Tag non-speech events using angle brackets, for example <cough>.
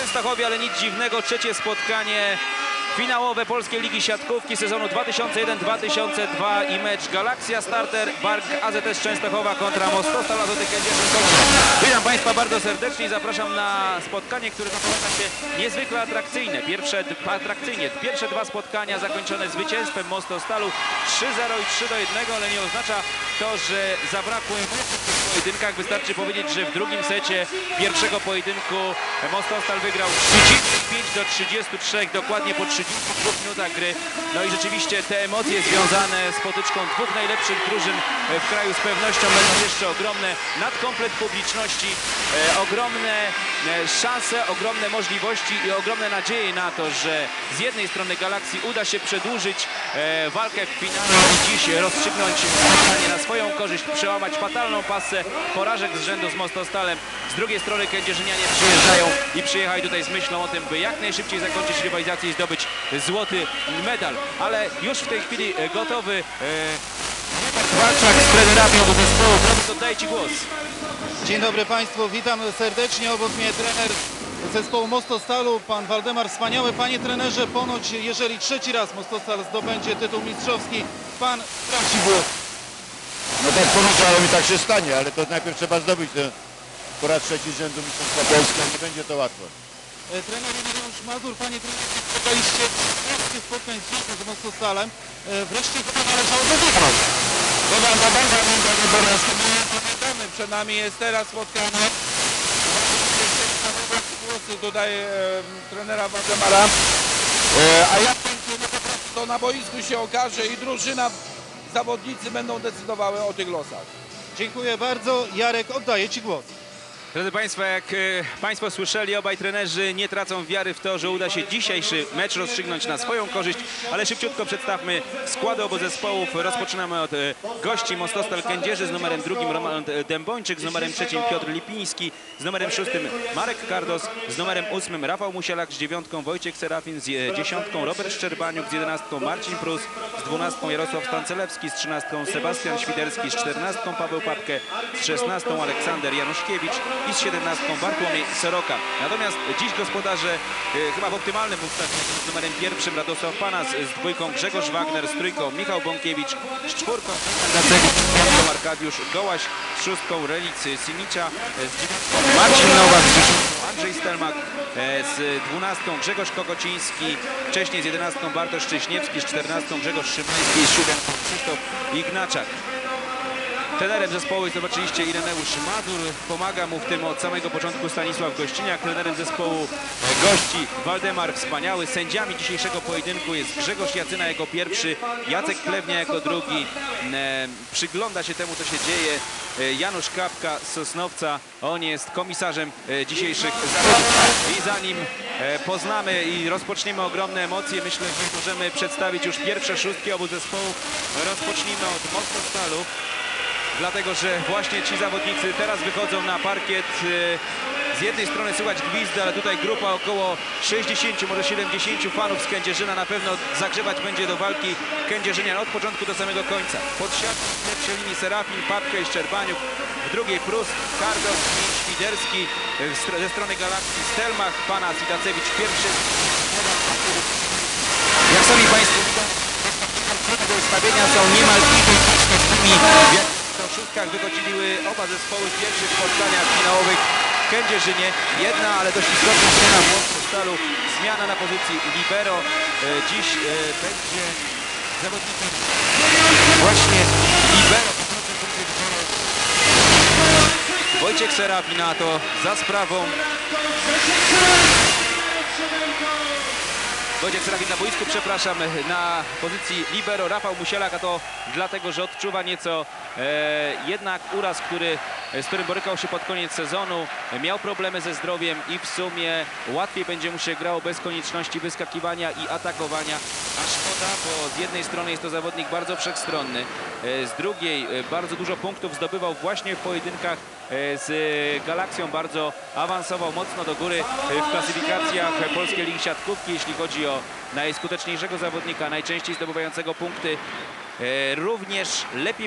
Częstochowie, ale nic dziwnego. Trzecie spotkanie finałowe Polskiej Ligi Siatkówki sezonu 2001-2002 i mecz Galaxia Starter Bark AZS Częstochowa kontra Mostostal Azoty. Witam Państwa bardzo serdecznie i zapraszam na spotkanie, które zapowiada się niezwykle atrakcyjne. Pierwsze, atrakcyjnie. Pierwsze dwa spotkania zakończone zwycięstwem Mostostalu 3-0 i 3 do 1, ale nie oznacza to, że zabrakło emocji pojedynkach. Wystarczy powiedzieć, że w drugim secie pierwszego pojedynku Mostostal wygrał 35 do 33, dokładnie po 32 minutach gry. No i rzeczywiście te emocje związane z potyczką dwóch najlepszych drużyn w kraju z pewnością będą jeszcze ogromne. Nadkomplet publiczności, e, ogromne e, szanse, ogromne możliwości i ogromne nadzieje na to, że z jednej strony Galaxii uda się przedłużyć e, walkę w finale i dziś rozstrzygnąć na swoją korzyść, przełamać fatalną pasę porażek z rzędu z Mostostalem. Z drugiej strony Kędzierzynianie przyjeżdżają i przyjechali tutaj z myślą o tym, by jak najszybciej zakończyć rywalizację i zdobyć złoty medal. Ale już w tej chwili e, gotowy e, Walczak z trenerami obu zespołów. Robert, oddaję Ci głos. Dzień dobry Państwu, witam serdecznie. Obok mnie trener zespołu Mostostalu, pan Waldemar Wspaniały. Panie trenerze, ponoć jeżeli trzeci raz Mostostal zdobędzie tytuł mistrzowski, pan traci głos. No tak pomyślałem i tak się stanie, ale to najpierw trzeba zdobyć ten po raz trzeci z rzędu Mistrzostwa Polski, nie będzie to łatwo. E, Trener Ireneusz Mazur, panie trenerze, spotkaliście 15 spotkań z rzędu z Mostostalem. E, Wreszcie chyba należało to wygrać. Dodam, dodam, pamiętam obowiązki. Pamiętamy, przed nami jest teraz spotkanie. Głosy tutaj e, trenera Waldemara. A jak kończymy, po prostu to na boisku się okaże i drużyna, zawodnicy będą decydowały o tych losach. Dziękuję bardzo. Jarek, oddaję Ci głos. Drodzy Państwo, jak e, Państwo słyszeli, obaj trenerzy nie tracą wiary w to, że uda się dzisiejszy mecz rozstrzygnąć na swoją korzyść, ale szybciutko przedstawmy składy obu zespołów. Rozpoczynamy od e, gości Mostostal Kędzierzy z numerem drugim Roman Dębończyk, z numerem trzecim Piotr Lipiński, z numerem szóstym Marek Kardos, z numerem ósmym Rafał Musielak, z dziewiątką Wojciech Serafin, z e, dziesiątką Robert Szczerbaniuk, z jedenastką Marcin Prus, z dwunastką Jarosław Stancelewski, z trzynastką Sebastian Świderski, z czternastką Paweł Papkę, z szesnastą Aleksander Januszkiewicz i z 17 Bartłomiej Soroka. Natomiast dziś gospodarze e, chyba w optymalnym ustawieniu z numerem pierwszym Radosław Panas, z dwójką Grzegorz Wagner, z trójką Michał Bąkiewicz, z czwórką piątką Arkadiusz Gołaś, z szóstką Relicy Simicza, e, z dziewiątką Marcin Nowak, z Andrzej Stelmak, e, z dwunastką Grzegorz Kokociński, wcześniej z jedenastką Bartosz Szcześniewski, z czternastką Grzegorz Szymański z siódemką Krzysztof Ignaczak. Trenerem zespołu jest oczywiście Ireneusz Mazur. Pomaga mu w tym od samego początku Stanisław Gościniak. Trenerem zespołu gości Waldemar Wspaniały. Sędziami dzisiejszego pojedynku jest Grzegorz Jacyna jako pierwszy, Jacek Plewnia jako drugi. E, przygląda się temu, co się dzieje. E, Janusz Kapka z Sosnowca. On jest komisarzem e, dzisiejszych zawodów. I zanim poznamy i rozpoczniemy ogromne emocje, myślę, że możemy przedstawić już pierwsze szóstki obu zespołów. Rozpocznijmy od Mostostalu dlatego że właśnie ci zawodnicy teraz wychodzą na parkiet. E, Z jednej strony słychać gwizdy, ale tutaj grupa około 60, może 70 fanów z Kędzierzyna na pewno zagrzewać będzie do walki Kędzierzynian od początku do samego końca. Pod siatką pierwszej linii Serafin, Papkę i Szczerbaniuk, w drugiej Prus, Kardos i Świderski, e, ze strony Galakcji Stelmach, Panas i Dacewicz pierwszy. Jak sami Państwo widzą, <laughs> te ustawienia są niemal identyczne z tymi, szóstkach wychodziły oba zespoły w pierwszych spotkaniach finałowych w Kędzierzynie. Jedna, ale dość istotna zmiana w Stalu. Zmiana na pozycji libero. E, Dziś e, będzie zawodnikiem właśnie libero. Wojciech Serafin, a to za sprawą Wojciech Serafin na boisku, przepraszam, na pozycji libero Rafał Musielak, a to dlatego, że odczuwa nieco e, jednak uraz, który, z którym borykał się pod koniec sezonu. Miał problemy ze zdrowiem i w sumie łatwiej będzie mu się grało bez konieczności wyskakiwania i atakowania. A szkoda, bo z jednej strony jest to zawodnik bardzo wszechstronny, e, z drugiej e, bardzo dużo punktów zdobywał właśnie w pojedynkach e, z Galaksją, bardzo awansował mocno do góry w klasyfikacjach Polskiej Ligi Siatkówki, jeśli chodzi o najskuteczniejszego zawodnika, najczęściej zdobywającego punkty. E, Również lepiej